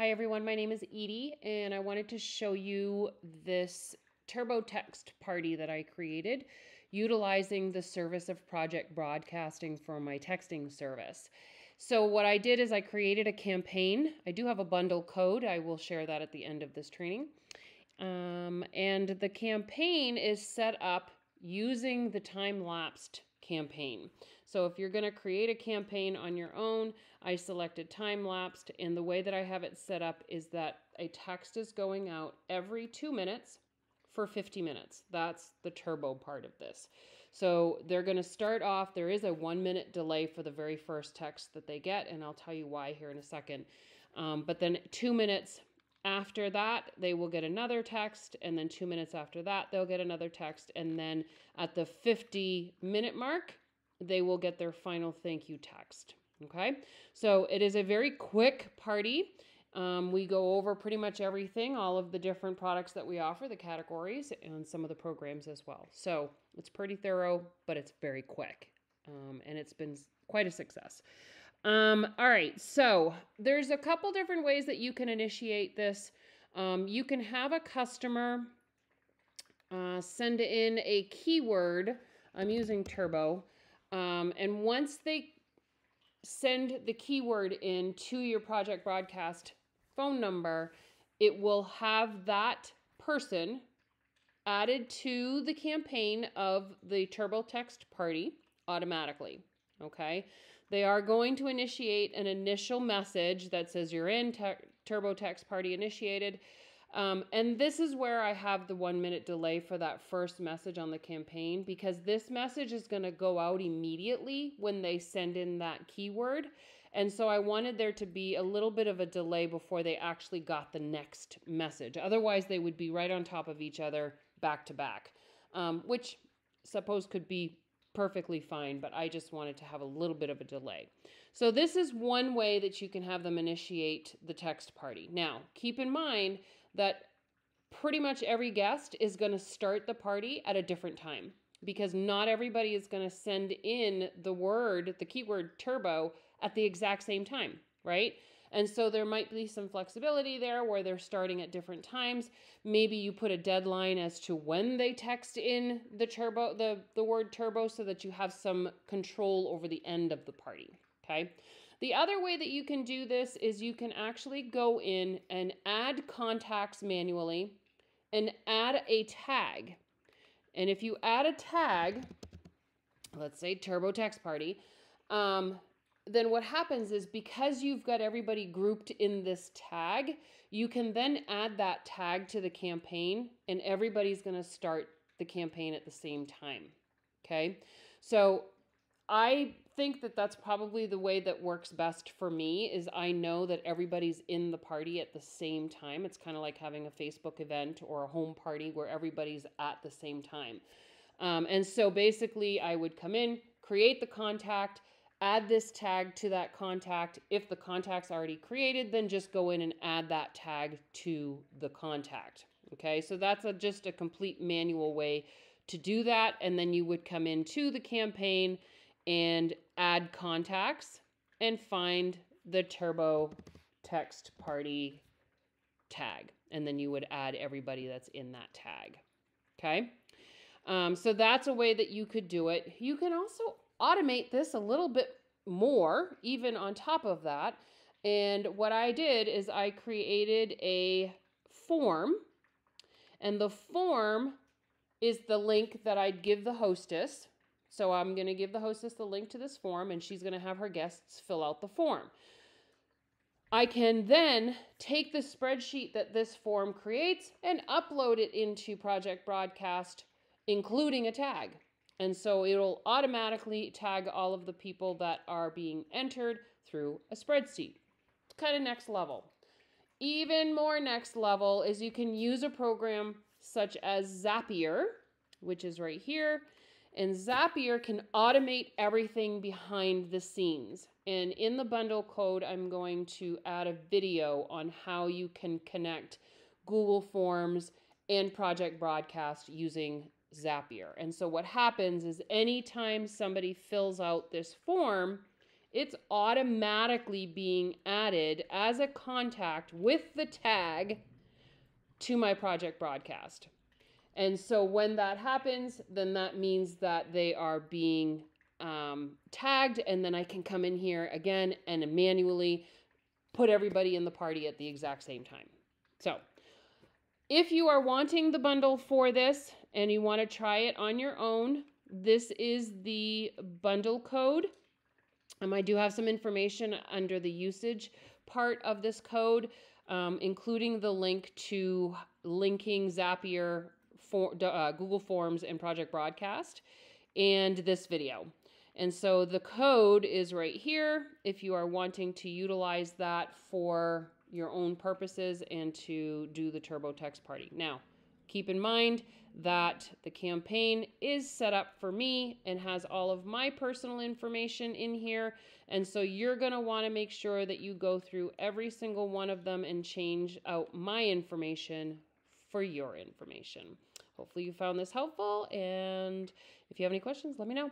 Hi everyone, my name is Edie and I wanted to show you this turbo text party that I created utilizing the service of project broadcasting for my texting service. So what I did is I created a campaign. I do have a bundle code. I will share that at the end of this training. Um, and the campaign is set up using the time-lapsed campaign. So if you're going to create a campaign on your own, I selected time lapsed and the way that I have it set up is that a text is going out every two minutes for 50 minutes. That's the turbo part of this. So they're going to start off, there is a one minute delay for the very first text that they get, and I'll tell you why here in a second. Um, but then two minutes after that, they will get another text, and then two minutes after that, they'll get another text, and then at the 50 minute mark, they will get their final thank you text. Okay, so it is a very quick party. Um, we go over pretty much everything, all of the different products that we offer, the categories, and some of the programs as well. So it's pretty thorough, but it's very quick. Um, and it's been quite a success. Um, all right, so there's a couple different ways that you can initiate this. Um, you can have a customer uh, send in a keyword. I'm using Turbo. Um, and once they send the keyword in to your project broadcast phone number, it will have that person added to the campaign of the TurboText party automatically. Okay. They are going to initiate an initial message that says you're in TurboText party initiated. Um, and this is where I have the one minute delay for that first message on the campaign because this message is going to go out immediately when they send in that keyword. And so I wanted there to be a little bit of a delay before they actually got the next message. Otherwise, they would be right on top of each other back to back, um, which suppose could be perfectly fine, but I just wanted to have a little bit of a delay. So this is one way that you can have them initiate the text party. Now, keep in mind that pretty much every guest is going to start the party at a different time because not everybody is going to send in the word, the keyword turbo at the exact same time, right? And so there might be some flexibility there where they're starting at different times. Maybe you put a deadline as to when they text in the turbo the the word turbo so that you have some control over the end of the party, okay? The other way that you can do this is you can actually go in and add contacts manually and add a tag. And if you add a tag, let's say Turbo Text Party, um, then what happens is because you've got everybody grouped in this tag, you can then add that tag to the campaign and everybody's going to start the campaign at the same time. Okay. So I think that that's probably the way that works best for me is I know that everybody's in the party at the same time. It's kind of like having a Facebook event or a home party where everybody's at the same time. Um, and so basically I would come in, create the contact, add this tag to that contact. If the contact's already created, then just go in and add that tag to the contact. Okay, so that's a, just a complete manual way to do that. And then you would come into the campaign and add contacts and find the turbo text party tag. And then you would add everybody that's in that tag. Okay. Um, so that's a way that you could do it. You can also automate this a little bit more, even on top of that. And what I did is I created a form, and the form is the link that I'd give the hostess. So I'm going to give the hostess the link to this form and she's going to have her guests fill out the form. I can then take the spreadsheet that this form creates and upload it into Project Broadcast, including a tag. And so it'll automatically tag all of the people that are being entered through a spreadsheet. Kind of next level. Even more next level is you can use a program such as Zapier, which is right here, and Zapier can automate everything behind the scenes. And in the bundle code, I'm going to add a video on how you can connect Google Forms and Project Broadcast using Zapier. And so what happens is anytime somebody fills out this form, it's automatically being added as a contact with the tag to my project broadcast. And so when that happens, then that means that they are being um, tagged, and then I can come in here again and manually put everybody in the party at the exact same time. So if you are wanting the bundle for this and you want to try it on your own, this is the bundle code. Um, I do have some information under the usage part of this code, um, including the link to linking Zapier, for, uh, Google Forms, and Project Broadcast, and this video. And so the code is right here if you are wanting to utilize that for your own purposes and to do the TurboText party. Now, keep in mind that the campaign is set up for me and has all of my personal information in here. And so you're going to want to make sure that you go through every single one of them and change out my information for your information. Hopefully you found this helpful. And if you have any questions, let me know.